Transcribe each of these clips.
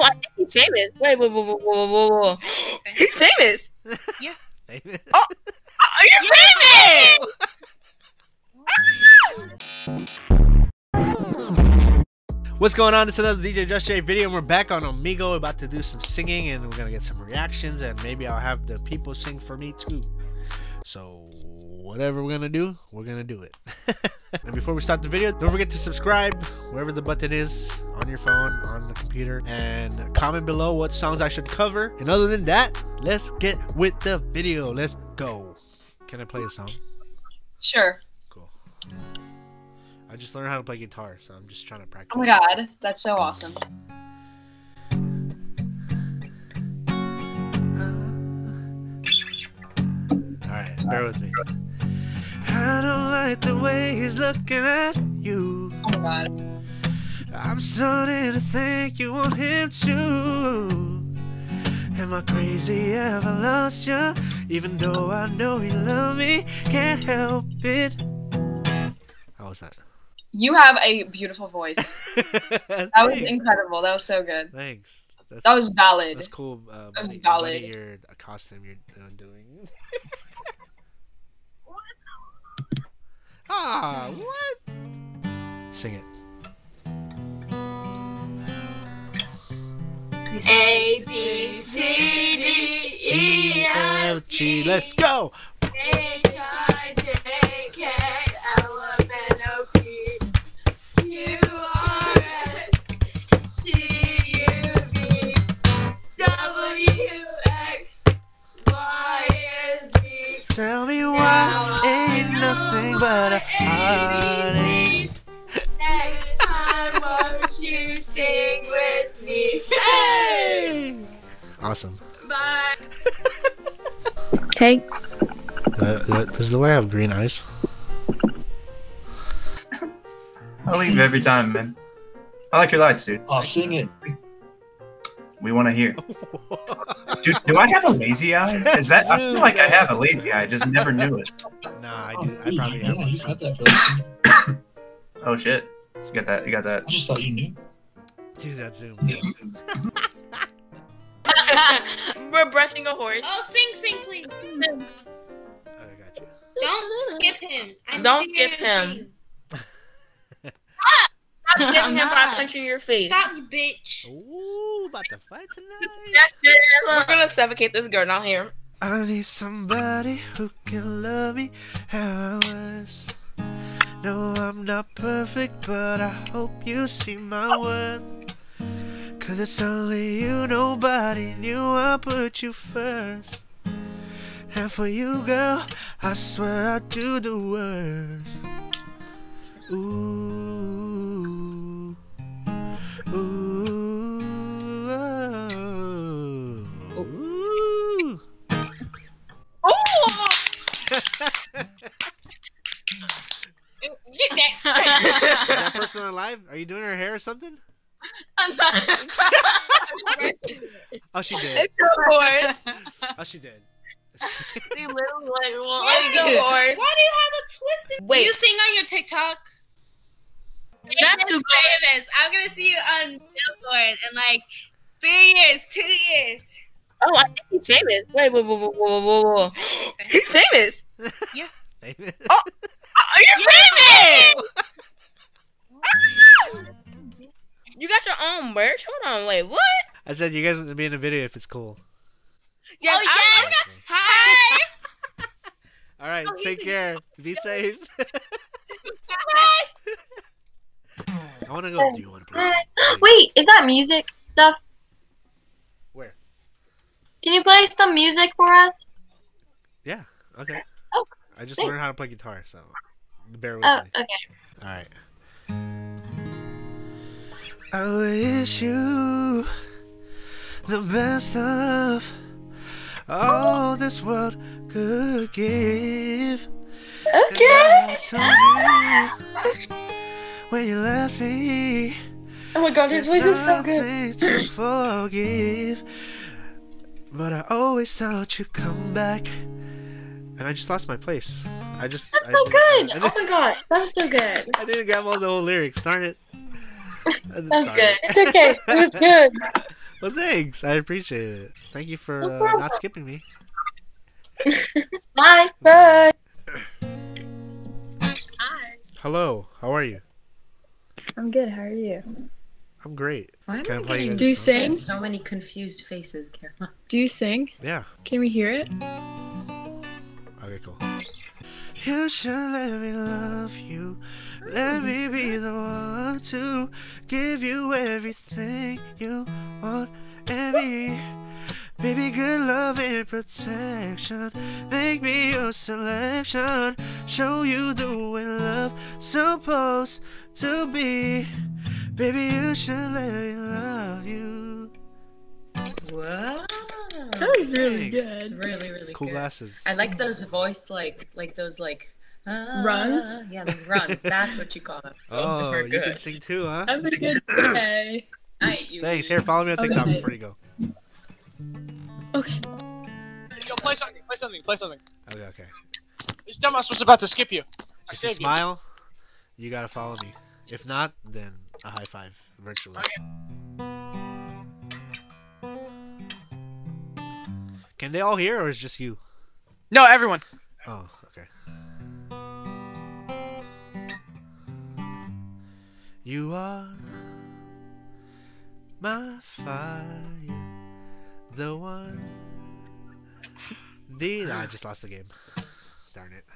Oh, I think he's famous. Wait, wait, wait, wait, wait, wait, wait. He's famous. Yeah. Famous. Oh, oh you're famous. What's going on? It's another DJ Jus Jay video, and we're back on Omegle, about to do some singing, and we're gonna get some reactions, and maybe I'll have the people sing for me too. So whatever we're gonna do, we're gonna do it. and before we start the video, don't forget to subscribe wherever the button is on your phone, on the computer, and comment below what songs I should cover. And other than that, let's get with the video. Let's go. Can I play a song? Sure. Cool. I just learned how to play guitar, so I'm just trying to oh practice. Oh my god, that's so awesome. Alright, bear with me. I don't like the way he's looking at you. Oh my god. I'm starting to think you want him too. Am I crazy? Have I lost you? Even though I know you love me, can't help it. How was that? You have a beautiful voice. That was incredible. That was so good. Thanks. That's, That was valid. that's cool. Uh, that was valid. your costume you're uh, doing. ah, what? Sing it. A B C D E F G, G let's go. H Awesome. Bye. Hey. Uh, uh, does the way have green eyes? I leave every time, man. I like your lights, dude. Oh, sing it. We want to hear. Dude, do I have a lazy eye? Is that? I feel like I have a lazy eye. I just never knew it. Nah, I Oh. I probably yeah, have one you got that. Oh shit! You got that? You got that? I just thought you knew. Do that zoom. We're brushing a horse. Oh, sing, sing, please. Oh, I got you. Don't skip him. I need Don't skip him him. Stop skipping him by not. punching your face. Stop, you bitch. Ooh, about to fight tonight. We're gonna suffocate this girl down here. I need somebody who can love me how I was. No, I'm not perfect, but I hope you see my worth. Cause it's only you, nobody knew I put you first. And for you, girl, I swear I'd do the worst. Ooh. Ooh. Ooh. Get that. That person alive? Are you doing her hair or something? Oh, she did. It's a horse. Oh, she did. She literally like, well, Why it's do a you- horse. Why do you have a twist? in- Wait. Do you sing on your TikTok? That's Famous, famous. I'm gonna see you on Billboard in like three years, two years. Oh, I think he's famous. Wait, wait, wait, wait, wait, wait, wait. He's famous. Yeah. Famous. Oh, oh you're famous. Own merch? Hold on, wait, what? I said you guys have to be in a video if it's cool. Yes, oh I'm- yes. Hi. All right, oh, take care. Be safe. I want to go. Do you want to play? some- Wait, is that music stuff? Where? Can you play some music for us? Yeah. Okay. Oh, I just thanks. learned how to play guitar, so bear with Oh, me. okay. All right. I wish you the best of all this world could give. Okay. I you when you left me. Oh my god, his voice is so good. to forgive. But I always thought you'd come back. And I just lost my place. I just. That's I, so good. I, Oh my gosh, that was so good. I didn't grab all the whole lyrics. Darn it. That was good. It's okay. It was good. Well, thanks. I appreciate it. Thank you for No uh, not skipping me. Bye. Bye. Hi. Hello. How are you? I'm good. How are you? I'm great. Why Can I I play you getting Do you song? sing? so many confused faces, Kara? Do you sing? Yeah. Can we hear it? Okay, cool. You should let me love you. Let me be the one to give you everything you want and me. Baby, good love and protection. Make me your selection. Show you the way love supposed to be. Baby, you should let me love you. Whoa. That was really Thanks. It's good. really, really Cool good. glasses. I like those voice, like, like those, like, uh, Runs? Yeah, those runs. That's what you call them. Those Oh, are you good. can sing too, huh? Have a good day. Alright, you- Thanks. Here, follow me on TikTok Okay. before you go. Okay. Yo, play something, play something, play something. Okay, okay. This tell me I was about to skip you. I If you saved you. smile, you gotta follow me. If not, then a high five virtually. Can they all hear, or is just you? No, everyone. Oh, okay. You are my fire, the one. The I just lost the game. Darn it.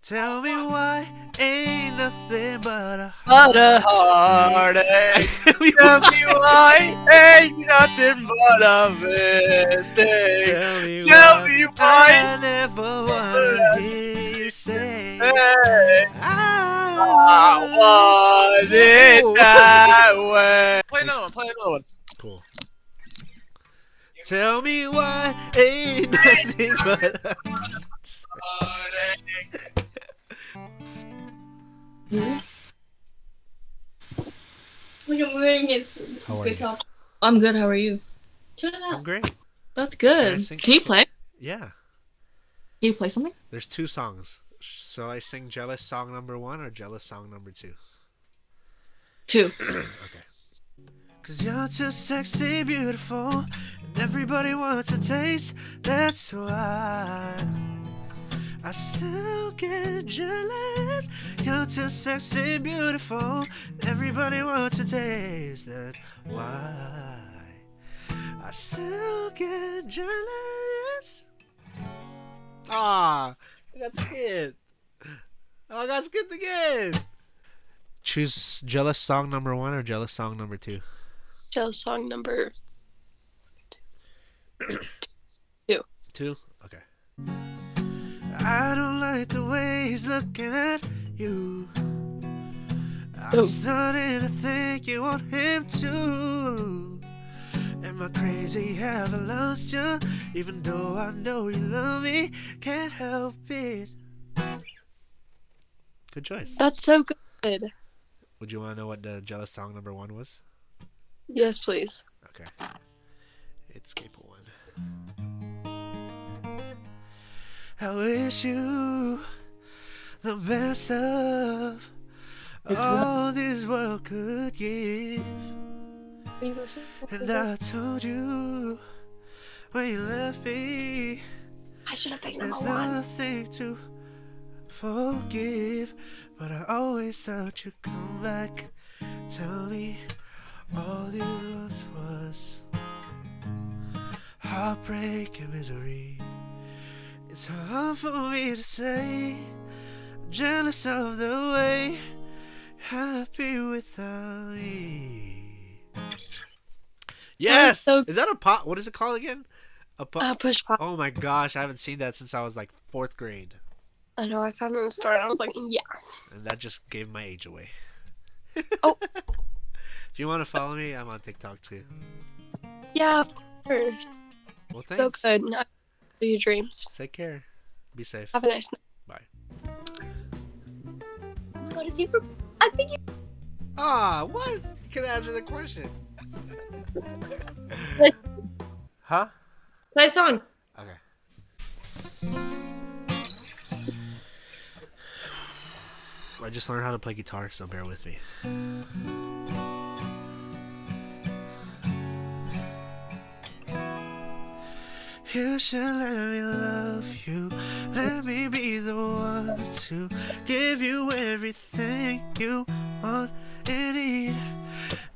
Tell me why ain't nothing but a But a heartache. Tell me why ain't nothing but a mistake. Tell me Tell why me I never wanna hear say I want it that way. Play another one. Play another one. Cool. Tell me why ain't nothing but a Look at wearing his How are you? I'm good. How are you? Turn it I'm up. great. That's good. sing? Can you play? Yeah. Can you play something? There's two songs. So I sing Jealous song number one or Jealous song number two? Two. okay. Cause you're too sexy, beautiful, and everybody wants a taste. That's why I still get jealous. You're too sexy, beautiful, everybody wants a taste. That's why I still get jealous. Ah, I got skipped. Oh, I got skipped again. Choose jealous song number one or jealous song number two. Jealous song number. two. Two? Okay. I don't like the way he's looking at you. I'm Oh. starting to think you want him too. Am I crazy? Have I lost you? Even though I know you love me, can't help it. Good choice. That's so good. Would you want to know what the jealous song number one was? Yes, please. Okay. It's Capel I wish you the best of all this world could give. And I told you when you left me, I should have picked number there's one. nothing to forgive. But I always thought you'd come back. Tell me all you lost was heartbreak and misery. It's hard for me to say. Jealous of the way happy without me. Yes. so- Is that a pop? What is it called again? A pop. Uh, push pop. oh my gosh, I haven't seen that since I was like fourth grade, I know. I found it in the store. and I was like, yeah. and that just gave my age away. Oh. If you want to follow me, I'm on TikTok too. Yeah. of course. Well, So thanks. good. Now, do your dreams. Take care. Be safe. Have a nice night. Bye. Oh my god, is he from? I think he. Ah, what? You can answer the question. huh? Play a song. Okay. I just learned how to play guitar, so bear with me. You should let me love you. Let me be the one to give you everything you want and need.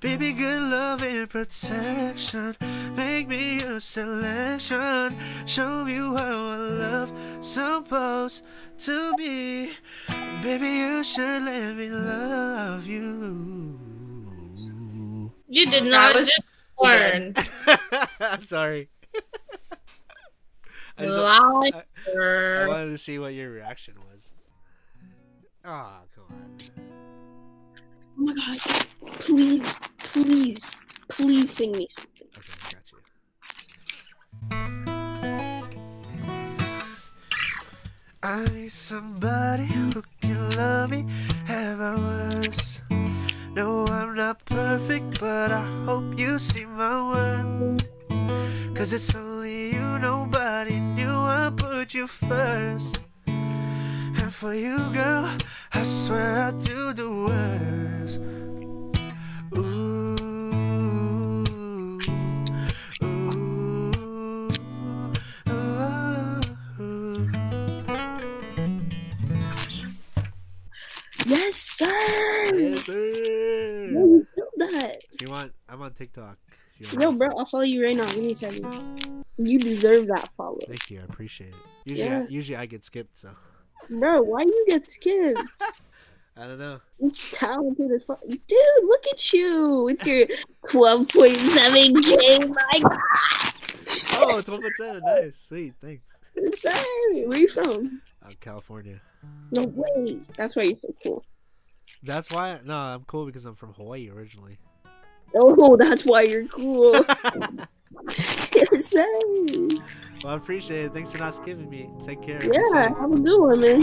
Baby, good love and protection. Make me your selection. Show you how I love supposed to be. Baby, you should let me love you. You did not just learn. I'm sorry. I, just, I Liar. wanted to see what your reaction was. Ah, come on. Oh my god. Please, please, please sing me something. Okay, I got you. I need somebody who can love me at my worst. No, I'm not perfect, but I hope you see my worth. Cause it's only you first. And for you, girl, I swear I do the worst. Ooh, ooh, ooh. Yes, sir. Yes, sir. No, you do that. If you want, I'm on TikTok. If you Yo, want. bro, I'll follow you right now. Give me a second. You deserve that follow. Thank you, I appreciate it. Usually, I, usually I get skipped, so Bro, why you get skipped? I don't know. You talented as fuck. Dude, look at you with your 12.7k. My god. Oh, 12.7, nice, sweet, thanks. Sorry. Where you from? I'm California. No way. That's why you're so cool. That's why. No, I'm cool because I'm from Hawaii originally. Oh, that's why you're cool. yes, sir. Well, I appreciate it. Thanks for not skipping me. Take care. Yeah, have a good one, man.